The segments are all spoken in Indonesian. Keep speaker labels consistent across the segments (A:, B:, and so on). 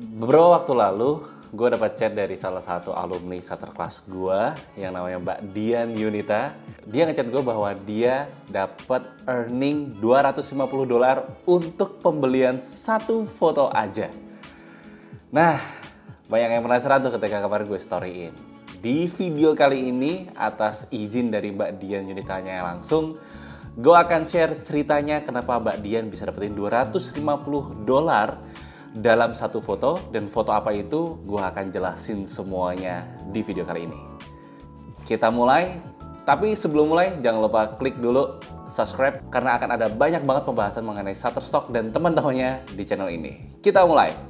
A: Beberapa waktu lalu, gue dapat chat dari salah satu alumni satu kelas gue yang namanya Mbak Dian Yunita. Dia ngechat gue bahwa dia dapat earning 250 dolar untuk pembelian satu foto aja. Nah, banyak yang penasaran tuh ketika kemarin gue storyin. Di video kali ini, atas izin dari Mbak Dian Yunitanya langsung, gue akan share ceritanya kenapa Mbak Dian bisa dapetin 250 dolar dalam satu foto dan foto apa itu gue akan jelasin semuanya di video kali ini. Kita mulai, tapi sebelum mulai jangan lupa klik dulu subscribe karena akan ada banyak banget pembahasan mengenai Shutterstock dan teman-temannya di channel ini. Kita mulai.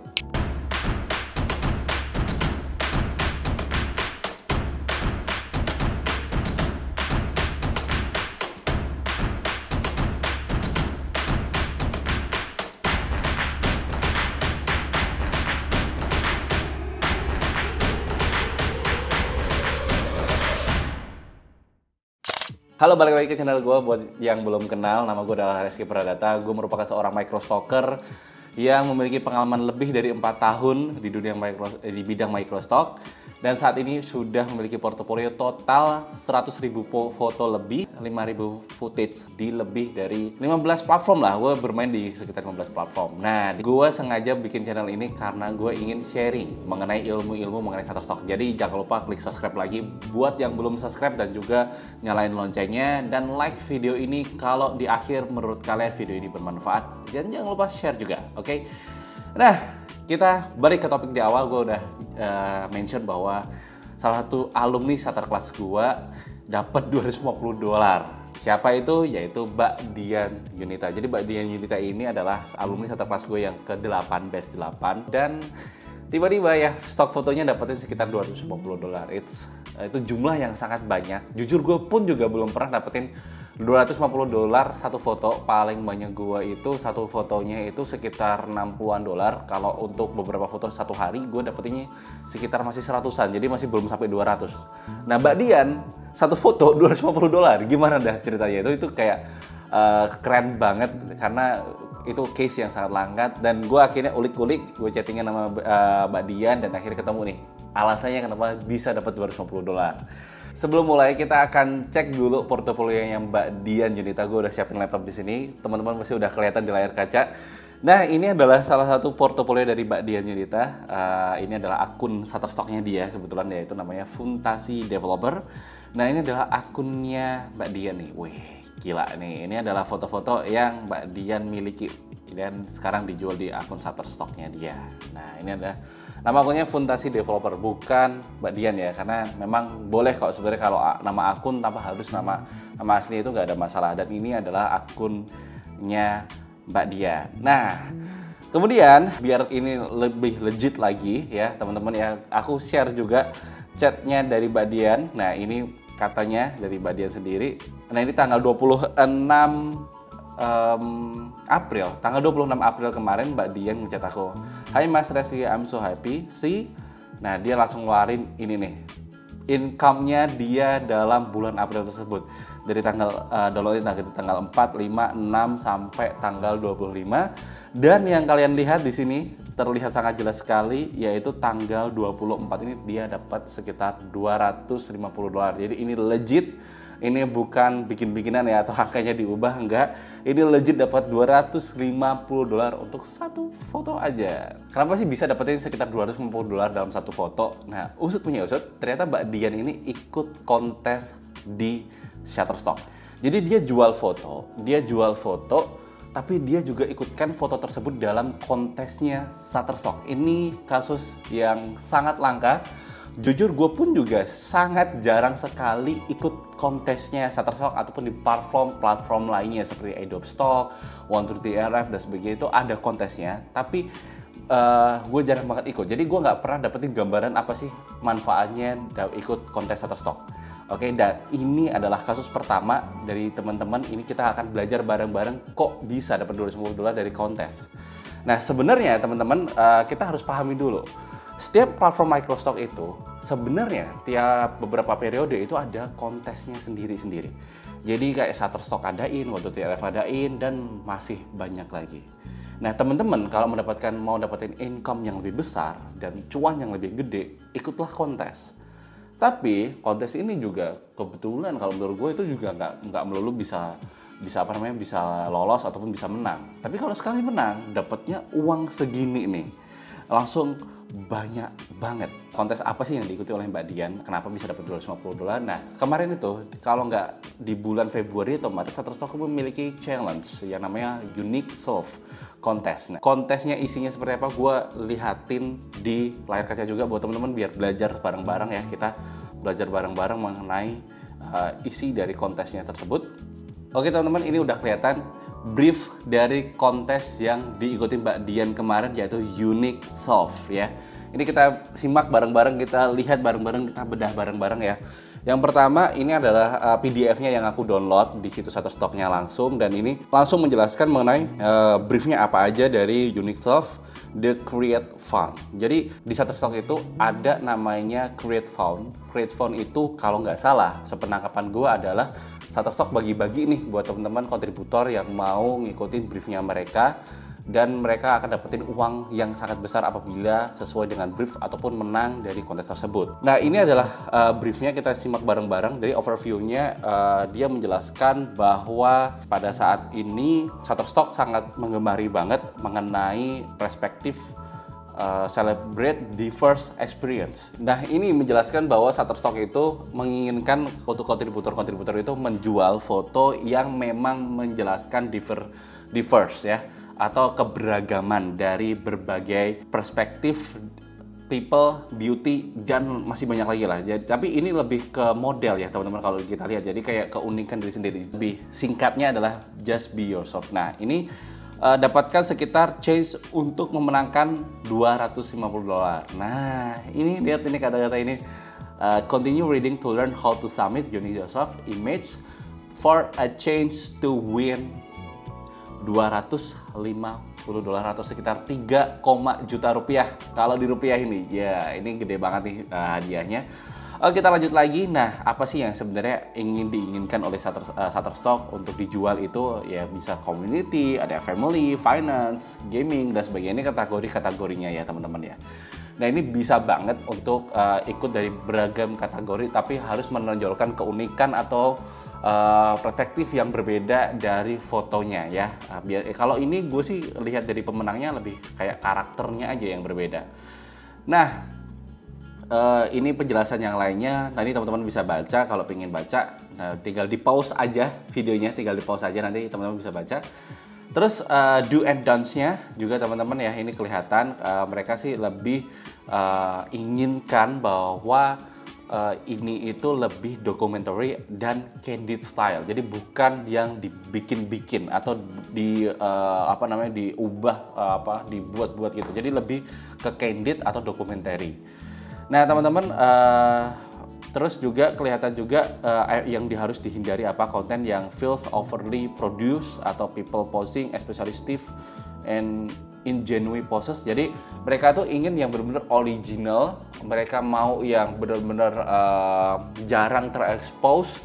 A: Halo, balik lagi ke channel gue. Buat yang belum kenal, nama gue adalah Reski Pradata. Gue merupakan seorang microstalker yang memiliki pengalaman lebih dari empat tahun di dunia micro, di bidang microstock dan saat ini sudah memiliki portofolio total 100.000 foto lebih, 5.000 footage di lebih dari 15 platform lah. Gue bermain di sekitar 15 platform. Nah, gue sengaja bikin channel ini karena gue ingin sharing mengenai ilmu-ilmu mengenai Shutterstock. Jadi jangan lupa klik subscribe lagi buat yang belum subscribe dan juga nyalain loncengnya dan like video ini kalau di akhir menurut kalian video ini bermanfaat. Dan jangan lupa share juga, oke? Okay? Nah, kita balik ke topik di awal gue udah uh, mention bahwa salah satu alumni satu kelas gue dapat 250 dolar. Siapa itu? Yaitu Mbak Dian Yunita. Jadi Mbak Dian Yunita ini adalah alumni satu kelas gue yang ke-8, best 8 dan tiba-tiba ya stok fotonya dapetin sekitar 250 dolar. It's itu jumlah yang sangat banyak. Jujur gue pun juga belum pernah dapetin 250 dolar satu foto. Paling banyak gua itu satu fotonya itu sekitar 60-an dolar. Kalau untuk beberapa foto satu hari gue dapetinnya sekitar masih seratusan. Jadi masih belum sampai 200 nah Mbak Dian satu foto 250 dolar. Gimana dah ceritanya? Itu itu kayak uh, keren banget. Karena itu case yang sangat langka dan gue akhirnya ulik-ulik gue chattingan sama uh, Mbak Dian dan akhirnya ketemu nih. Alasannya kenapa bisa dapat 250 dolar Sebelum mulai kita akan cek dulu portofolio yang Mbak Dian Junita. Gue udah siapin laptop di sini. Teman-teman pasti udah kelihatan di layar kaca. Nah ini adalah salah satu portofolio dari Mbak Dian Junita. Uh, ini adalah akun Shutterstocknya dia kebetulan dia itu namanya Funtasi Developer. Nah ini adalah akunnya Mbak Dian nih. Wih gila nih. Ini adalah foto-foto yang Mbak Dian miliki dan sekarang dijual di akun Shutterstocknya dia. Nah ini adalah Nama akunnya Funtasi Developer, bukan Mbak Dian ya, karena memang boleh kok sebenarnya kalau nama akun tanpa harus nama nama asli itu nggak ada masalah. Dan ini adalah akunnya Mbak Dian. Nah, kemudian biar ini lebih legit lagi ya teman-teman ya, aku share juga chatnya dari Mbak Dian. Nah ini katanya dari Mbak Dian sendiri. Nah ini tanggal 26 um, April, tanggal 26 April kemarin Mbak Dian ngechat aku, Hai Mas Resi, I'm so happy. See, nah dia langsung ngeluarin ini nih, income-nya dia dalam bulan April tersebut dari tanggal uh, downloadin dari tanggal 4, 5, 6 sampai tanggal 25 dan yang kalian lihat di sini terlihat sangat jelas sekali yaitu tanggal 24 ini dia dapat sekitar 250 dolar. Jadi ini legit ini bukan bikin-bikinan ya atau angkanya diubah enggak. Ini legit dapat 250 dolar untuk satu foto aja. Kenapa sih bisa dapetin sekitar 250 dolar dalam satu foto? Nah usut punya usut ternyata Mbak Dian ini ikut kontes di Shutterstock. Jadi dia jual foto dia jual foto tapi dia juga ikutkan foto tersebut dalam kontesnya Shutterstock. Ini kasus yang sangat langka jujur gue pun juga sangat jarang sekali ikut kontesnya Shutterstock ataupun di platform-platform lainnya seperti Adobe Stock, RF dan sebagainya itu ada kontesnya. Tapi uh, eh, gue jarang banget ikut. Jadi gue nggak pernah dapetin gambaran apa sih manfaatnya ikut kontes Shutterstock. Oke, okay, dan ini adalah kasus pertama dari teman-teman. Ini kita akan belajar bareng-bareng kok bisa dapat 250 dolar dari kontes. Nah, sebenarnya teman-teman uh, kita harus pahami dulu setiap platform Microsoft itu sebenarnya tiap beberapa periode itu ada kontesnya sendiri-sendiri. Jadi kayak Shutterstock adain, waktu TRF adain, dan masih banyak lagi. Nah, teman-teman kalau mendapatkan mau dapetin income yang lebih besar dan cuan yang lebih gede, ikutlah kontes. Tapi kontes ini juga kebetulan kalau menurut gue itu juga nggak nggak melulu bisa bisa apa namanya bisa lolos ataupun bisa menang. Tapi kalau sekali menang, dapatnya uang segini nih, langsung banyak banget. Kontes apa sih yang diikuti oleh Mbak Dian? Kenapa bisa dapat 250 dolar? Nah, kemarin itu kalau nggak di bulan Februari atau Maret, Shutterstock memiliki challenge yang namanya Unique Solve Contest. Nah, kontesnya isinya seperti apa? Gue lihatin di layar kaca juga buat teman-teman biar belajar bareng-bareng ya. Kita belajar bareng-bareng mengenai uh, isi dari kontesnya tersebut. Oke teman-teman, ini udah kelihatan brief dari kontes yang diikuti Mbak Dian kemarin yaitu Unique Solve ya. Ini kita simak bareng-bareng, kita lihat bareng-bareng, kita bedah bareng-bareng ya. Yang pertama ini adalah uh, PDF-nya yang aku download di situs satu stoknya langsung dan ini langsung menjelaskan mengenai uh, briefnya apa aja dari Unique Solve The Create Fund. Jadi di satu stok itu ada namanya Create Fund. Create Fund itu kalau nggak salah, sepenangkapan gue adalah satu stok bagi-bagi nih buat teman-teman kontributor yang mau ngikutin briefnya mereka dan mereka akan dapetin uang yang sangat besar apabila sesuai dengan brief ataupun menang dari kontes tersebut. Nah ini adalah uh, briefnya kita simak bareng-bareng. Dari overviewnya uh, dia menjelaskan bahwa pada saat ini Shutterstock sangat mengemari banget mengenai perspektif uh, celebrate the first experience. Nah, ini menjelaskan bahwa Shutterstock itu menginginkan foto kontributor-kontributor itu menjual foto yang memang menjelaskan diver, diverse ya atau keberagaman dari berbagai perspektif people, beauty, dan masih banyak lagi lah. Jadi, tapi ini lebih ke model ya teman-teman kalau kita lihat. Jadi kayak keunikan diri sendiri. Lebih singkatnya adalah just be yourself. Nah ini uh, dapatkan sekitar change untuk memenangkan 250 dolar. Nah ini lihat ini kata-kata ini. Uh, continue reading to learn how to submit unique yourself image for a change to win 250 dolar atau sekitar 3, juta rupiah kalau di rupiah ini. Ya, ini gede banget nih uh, hadiahnya. Oke, kita lanjut lagi. Nah, apa sih yang sebenarnya ingin diinginkan oleh Shutter, uh, Shutterstock untuk dijual itu? Ya bisa community, ada family, finance, gaming dan sebagainya. Ini kategori-kategorinya ya, teman-teman ya. Nah, ini bisa banget untuk uh, ikut dari beragam kategori tapi harus menonjolkan keunikan atau uh, perspektif yang berbeda dari fotonya ya. Uh, biar, eh, kalau ini gue sih lihat dari pemenangnya lebih kayak karakternya aja yang berbeda. Nah, uh, ini penjelasan yang lainnya. Tadi teman-teman bisa baca kalau pengen baca, nah, tinggal di pause aja videonya, tinggal di pause aja nanti teman-teman bisa baca. Terus uh, do and don'ts-nya juga teman-teman ya ini kelihatan uh, mereka sih lebih uh, inginkan bahwa uh, ini itu lebih documentary dan candid style. Jadi bukan yang dibikin-bikin atau di uh, apa namanya diubah uh, apa dibuat-buat gitu. Jadi lebih ke candid atau documentary. Nah, teman-teman uh, terus juga kelihatan juga uh, yang harus dihindari apa? Konten yang feels overly produced atau people posing especially stiff and in genuine poses. Jadi mereka tuh ingin yang benar-benar original, mereka mau yang benar-benar uh, jarang terekspos.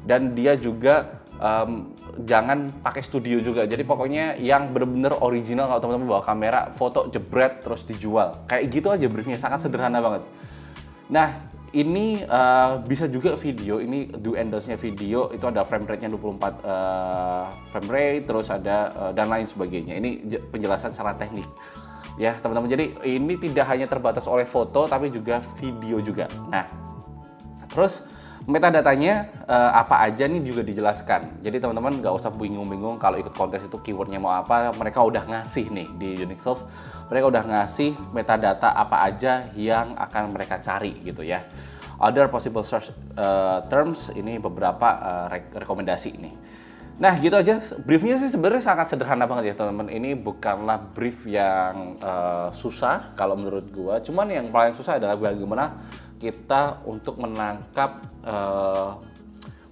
A: Dan dia juga um, jangan pakai studio juga. Jadi pokoknya yang benar-benar original kalau teman-teman bawa kamera, foto jebret terus dijual. Kayak gitu aja briefnya, sangat sederhana banget. Nah, ini uh, bisa juga video ini do endorse-nya video itu ada frame rate-nya 24 uh, frame rate terus ada uh, dan lain sebagainya ini penjelasan secara teknik ya teman-teman jadi ini tidak hanya terbatas oleh foto tapi juga video juga nah terus metadatanya uh, apa aja nih juga dijelaskan jadi teman-teman nggak usah bingung-bingung kalau ikut kontes itu keywordnya mau apa mereka udah ngasih nih di Unixsoft mereka udah ngasih metadata apa aja yang akan mereka cari gitu ya. Other possible search uh, terms ini beberapa uh, re rekomendasi ini. Nah gitu aja briefnya sih sebenarnya sangat sederhana banget ya teman-teman. Ini bukanlah brief yang uh, susah kalau menurut gua. Cuman yang paling susah adalah bagaimana kita untuk menangkap uh,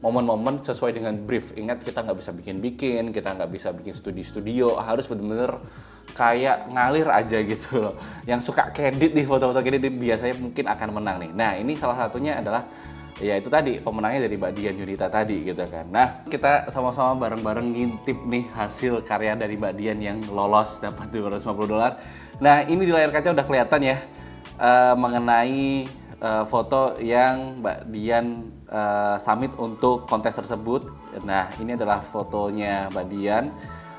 A: momen-momen sesuai dengan brief. Ingat kita nggak bisa bikin-bikin, kita nggak bisa bikin studi-studio, harus benar-benar kayak ngalir aja gitu loh. Yang suka candid di foto-foto candid biasanya mungkin akan menang nih. Nah ini salah satunya adalah ya itu tadi pemenangnya dari Mbak Dian Yunita tadi gitu kan. Nah kita sama-sama bareng-bareng ngintip nih hasil karya dari Mbak Dian yang lolos dapat 250 dolar. Nah ini di layar kaca udah kelihatan ya uh, mengenai uh, foto yang Mbak Dian uh, submit untuk kontes tersebut. Nah ini adalah fotonya Mbak Dian.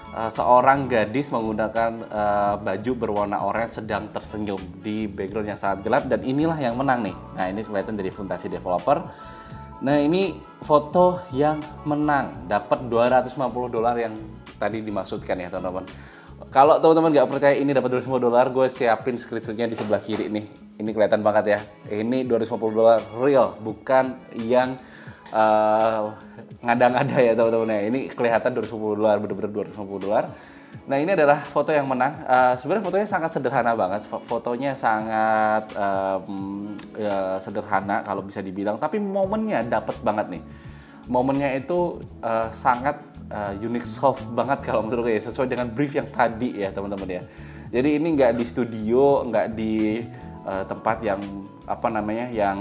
A: Uh, seorang gadis menggunakan uh, baju berwarna oranye sedang tersenyum di background yang sangat gelap dan inilah yang menang nih. Nah ini kelihatan dari Fantasi Developer. Nah ini foto yang menang dapat 250 dolar yang tadi dimaksudkan ya teman-teman. Kalau teman-teman nggak percaya ini dapat 250 dolar, gue siapin screenshotnya di sebelah kiri nih. Ini kelihatan banget ya. Ini 250 dolar real, bukan yang uh, ngada-ngada ya teman-teman ya. Ini kelihatan 250 dolar, bener-bener 250 dolar. Nah ini adalah foto yang menang. Uh, Sebenarnya fotonya sangat sederhana banget. Fotonya sangat um, ya, sederhana kalau bisa dibilang. Tapi momennya dapat banget nih. Momennya itu uh, sangat uh, unique soft banget kalau menurut saya sesuai dengan brief yang tadi ya teman-teman ya. Jadi ini nggak di studio, nggak di uh, tempat yang apa namanya yang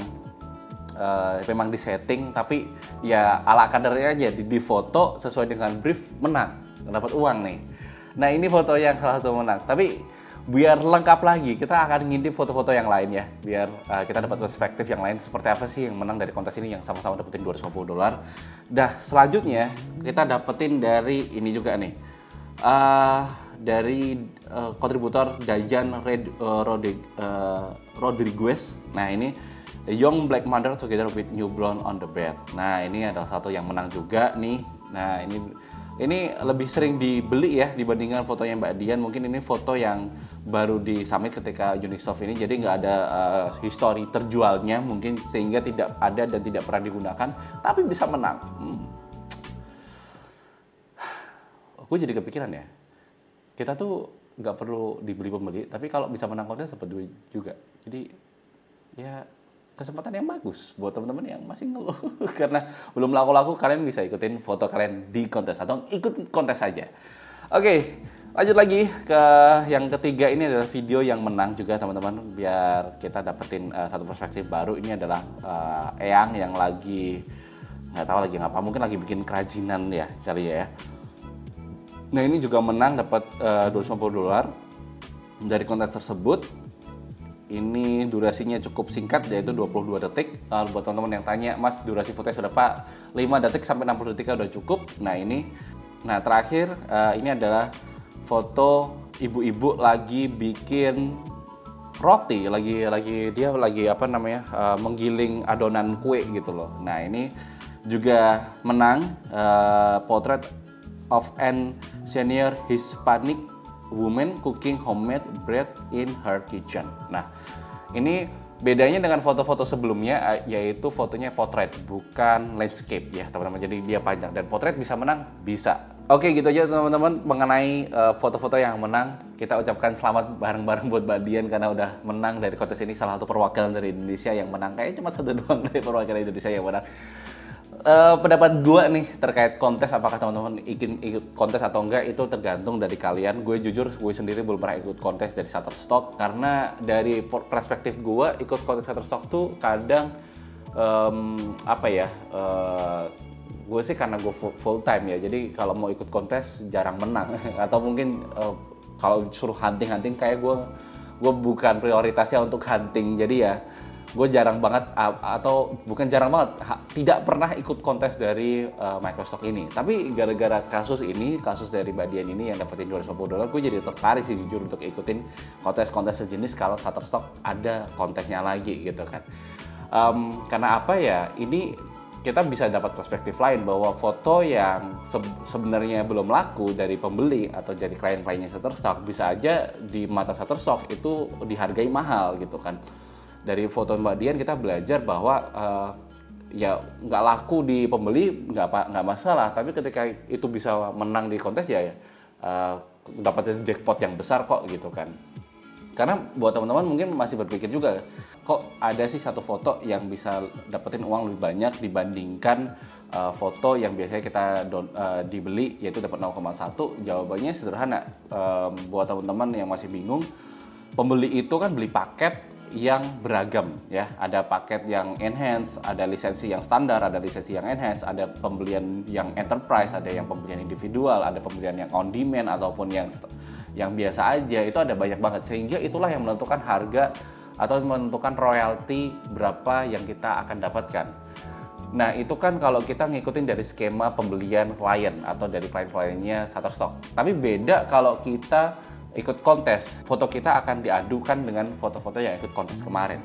A: uh, memang disetting tapi ya ala kadarnya aja di, di foto sesuai dengan brief menang. Dapat uang nih. Nah ini foto yang salah satu menang. Tapi biar lengkap lagi kita akan ngintip foto-foto yang lain ya. Biar uh, kita dapat perspektif yang lain seperti apa sih yang menang dari kontes ini yang sama-sama dapetin 250 dolar. Dah selanjutnya kita dapetin dari ini juga nih. Uh, dari uh, kontributor Dajan Red, uh, uh, Rodriguez. Nah ini A Young Black Mother Together with New Blonde on the Bed. Nah ini adalah satu yang menang juga nih. Nah ini ini lebih sering dibeli ya dibandingkan fotonya Mbak Dian. Mungkin ini foto yang baru di summit ketika Unisoft ini, jadi nggak ada uh, history terjualnya mungkin sehingga tidak ada dan tidak pernah digunakan, tapi bisa menang. Hmm. Gue jadi kepikiran ya, kita tuh nggak perlu dibeli pembeli, tapi kalau bisa menang konten dapat duit juga. Jadi ya kesempatan yang bagus buat teman-teman yang masih ngeluh karena belum laku-laku kalian bisa ikutin foto kalian di kontes atau ikut kontes saja. Oke, lanjut lagi ke yang ketiga ini adalah video yang menang juga teman-teman biar kita dapetin uh, satu perspektif baru. Ini adalah uh, Eyang yang lagi nggak tahu lagi ngapa mungkin lagi bikin kerajinan ya kali ya. Nah ini juga menang dapat uh, 250 dolar dari kontes tersebut ini durasinya cukup singkat yaitu 22 detik. Kalau buat teman-teman yang tanya, "Mas, durasi sudah Pak 5 detik sampai 60 detik udah cukup?" Nah, ini nah terakhir uh, ini adalah foto ibu-ibu lagi bikin roti, lagi lagi dia lagi apa namanya? Uh, menggiling adonan kue gitu loh. Nah, ini juga menang uh, Portrait of an Senior Hispanic woman cooking homemade bread in her kitchen. Nah, ini bedanya dengan foto-foto sebelumnya yaitu fotonya potret bukan landscape ya teman-teman. Jadi dia panjang. Dan potret bisa menang? Bisa. Oke gitu aja teman-teman mengenai uh, foto-foto yang menang. Kita ucapkan selamat bareng-bareng buat Mbak Dian karena udah menang dari kontes ini. Salah satu perwakilan dari Indonesia yang menang. Kayaknya cuma satu doang dari perwakilan Indonesia yang menang uh, pendapat gue nih terkait kontes apakah teman-teman ingin ikut kontes atau enggak itu tergantung dari kalian. Gue jujur gue sendiri belum pernah ikut kontes dari Shutterstock karena dari perspektif gue ikut kontes Shutterstock tuh kadang um, apa ya uh, gue sih karena gue full, full time ya jadi kalau mau ikut kontes jarang menang. Atau mungkin uh, kalau suruh hunting hunting kayak gue gue bukan prioritasnya untuk hunting. Jadi ya gue jarang banget atau bukan jarang banget tidak pernah ikut kontes dari uh, Microsoft ini. Tapi gara-gara kasus ini kasus dari Mbak Dian ini yang dapetin 250 dolar gue jadi tertarik sih jujur untuk ikutin kontes-kontes sejenis kalau Shutterstock ada kontesnya lagi gitu kan. Um, karena apa ya ini kita bisa dapat perspektif lain bahwa foto yang se sebenarnya belum laku dari pembeli atau dari klien-kliennya Shutterstock bisa aja di mata Shutterstock itu dihargai mahal gitu kan dari foto Mbak Dian kita belajar bahwa uh, ya nggak laku di pembeli nggak apa nggak masalah. Tapi ketika itu bisa menang di kontes ya uh, eh, dapat jackpot yang besar kok gitu kan. Karena buat teman-teman mungkin masih berpikir juga kok ada sih satu foto yang bisa dapetin uang lebih banyak dibandingkan uh, foto yang biasanya kita don, uh, dibeli yaitu dapat 0,1 jawabannya sederhana. Um, buat teman-teman yang masih bingung pembeli itu kan beli paket yang beragam ya. Ada paket yang enhance, ada lisensi yang standar, ada lisensi yang enhance, ada pembelian yang enterprise, ada yang pembelian individual, ada pembelian yang on demand ataupun yang yang biasa aja. Itu ada banyak banget sehingga itulah yang menentukan harga atau menentukan royalti berapa yang kita akan dapatkan. Nah itu kan kalau kita ngikutin dari skema pembelian klien atau dari klien-kliennya Shutterstock. Tapi beda kalau kita ikut kontes, foto kita akan diadukan dengan foto-foto yang ikut kontes kemarin.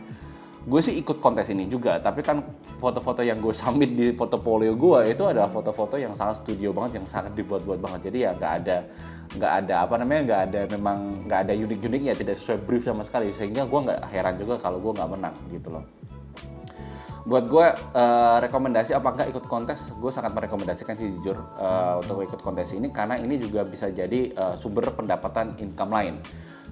A: Gue sih ikut kontes ini juga, tapi kan foto-foto yang gue submit di portfolio gue itu adalah foto-foto yang sangat studio banget, yang sangat dibuat-buat banget. Jadi ya nggak ada nggak ada apa namanya nggak ada memang nggak ada unik-uniknya, tidak sesuai brief sama sekali. Sehingga gue nggak heran juga kalau gue nggak menang gitu loh buat gue uh, rekomendasi apa enggak ikut kontes gue sangat merekomendasikan sih jujur uh, untuk ikut kontes ini. Karena ini juga bisa jadi uh, sumber pendapatan income lain.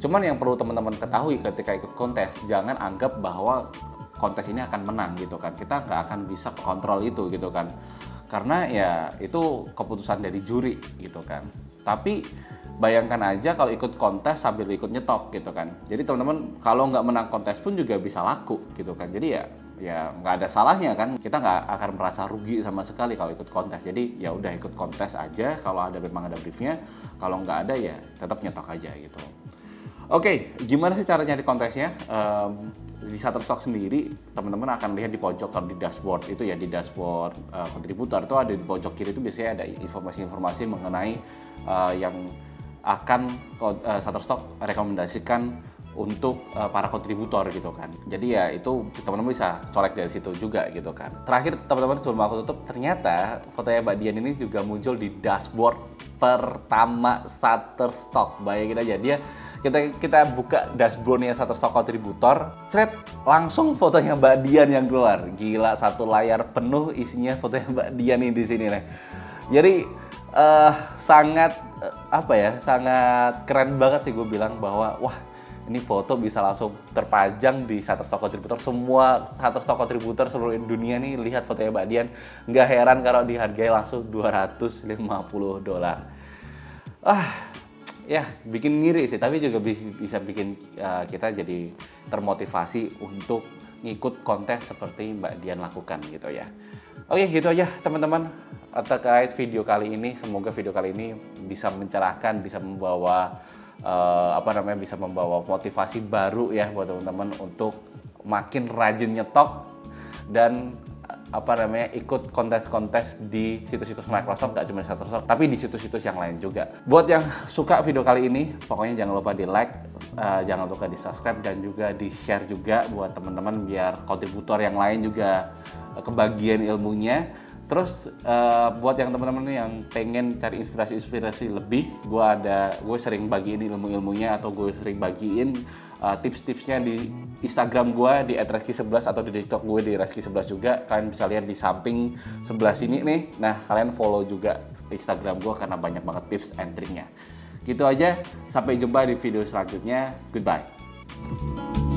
A: Cuman yang perlu teman-teman ketahui ketika ikut kontes jangan anggap bahwa kontes ini akan menang gitu kan. Kita nggak akan bisa kontrol itu gitu kan. Karena ya itu keputusan dari juri gitu kan. Tapi bayangkan aja kalau ikut kontes sambil ikut nyetok gitu kan. Jadi teman-teman kalau nggak menang kontes pun juga bisa laku gitu kan. Jadi ya ya nggak ada salahnya kan. Kita nggak akan merasa rugi sama sekali kalau ikut kontes. Jadi ya udah ikut kontes aja. Kalau ada memang ada briefnya kalau nggak ada ya tetap nyetok aja gitu. Oke gimana sih cara nyari kontesnya? Um, di Shutterstock sendiri teman-teman akan lihat di pojok kalau di dashboard itu ya di dashboard uh, kontributor itu ada di pojok kiri itu biasanya ada informasi-informasi mengenai uh, yang akan uh, Shutterstock rekomendasikan untuk uh, para kontributor gitu kan. Jadi ya itu teman-teman bisa colek dari situ juga gitu kan. Terakhir teman-teman sebelum aku tutup ternyata fotonya Mbak Dian ini juga muncul di dashboard pertama Shutterstock. Bayangin aja dia kita kita buka dashboardnya Shutterstock kontributor, cret langsung fotonya Mbak Dian yang keluar. Gila satu layar penuh isinya fotonya Mbak Dian ini di sini nih. Jadi uh, sangat uh, apa ya sangat keren banget sih gue bilang bahwa wah ini foto bisa langsung terpajang di Shutterstock Contributor. Semua Shutterstock Contributor seluruh dunia nih lihat fotonya Mbak Dian. Nggak heran kalau dihargai langsung 250 dolar. Ah ya bikin ngiri sih. Tapi juga bisa bikin uh, kita jadi termotivasi untuk ngikut kontes seperti Mbak Dian lakukan gitu ya. Oke gitu aja teman-teman terkait video kali ini. Semoga video kali ini bisa mencerahkan bisa membawa uh, apa namanya bisa membawa motivasi baru ya buat teman-teman untuk makin rajin nyetok dan apa namanya ikut kontes-kontes di situs-situs Microsoft gak cuma di Shutterstock tapi di situs-situs yang lain juga. Buat yang suka video kali ini, pokoknya jangan lupa di like, uh, jangan lupa di subscribe dan juga di share juga buat teman-teman biar kontributor yang lain juga kebagian ilmunya. Terus uh, buat yang teman-teman yang pengen cari inspirasi-inspirasi lebih, gue ada gue sering bagiin ilmu-ilmunya atau gue sering bagiin uh, tips-tipsnya di Instagram gue di @reski11 atau di TikTok gue di reski11 juga. Kalian bisa lihat di samping sebelah sini nih. Nah, kalian follow juga Instagram gue karena banyak banget tips and triknya. Gitu aja, sampai jumpa di video selanjutnya. Goodbye.